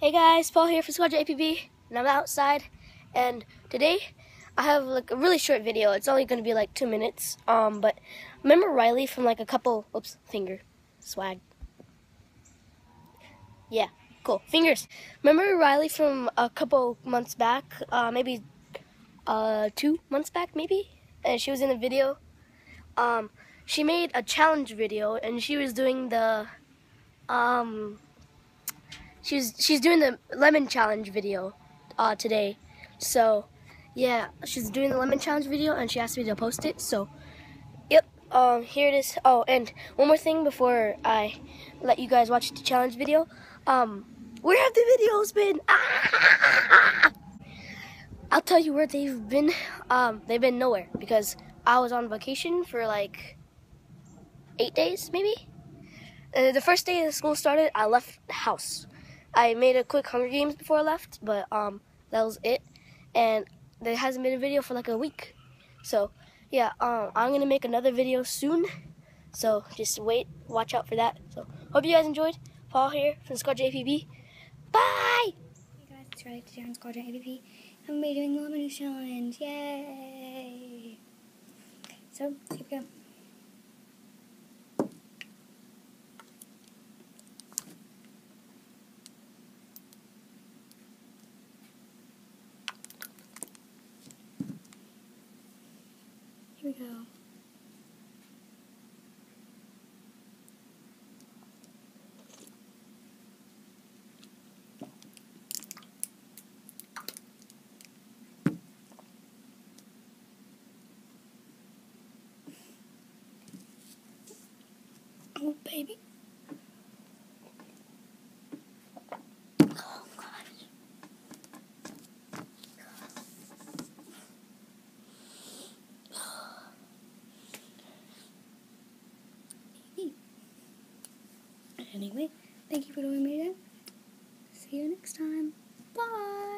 Hey guys, Paul here from Squadron APB, and I'm outside, and today I have like a really short video. It's only going to be like two minutes. Um, but remember Riley from like a couple, oops, finger, swag. Yeah, cool, fingers. Remember Riley from a couple months back, uh, maybe uh, two months back, maybe? And she was in a video. Um, she made a challenge video, and she was doing the, um, she's she's doing the lemon challenge video uh, today. So yeah, she's doing the lemon challenge video and she asked me to post it. So yep, um, here it is. Oh, and one more thing before I let you guys watch the challenge video. Um, where have the videos been? Ah! I'll tell you where they've been. Um, they've been nowhere because I was on vacation for like eight days, maybe. Uh, the first day the school started, I left the house. I made a quick Hunger Games before I left, but um, that was it. And there hasn't been a video for like a week. So yeah, um, I'm gonna make another video soon. So just wait, watch out for that. So hope you guys enjoyed. Paul here from Squadron APB. Bye. Hey guys, it's Riley today on Squadron APB. I'm gonna be doing the lemon challenge. Yay! So here we go. Here we go. Oh, baby. Anyway, thank you for doing me today. See you next time. Bye.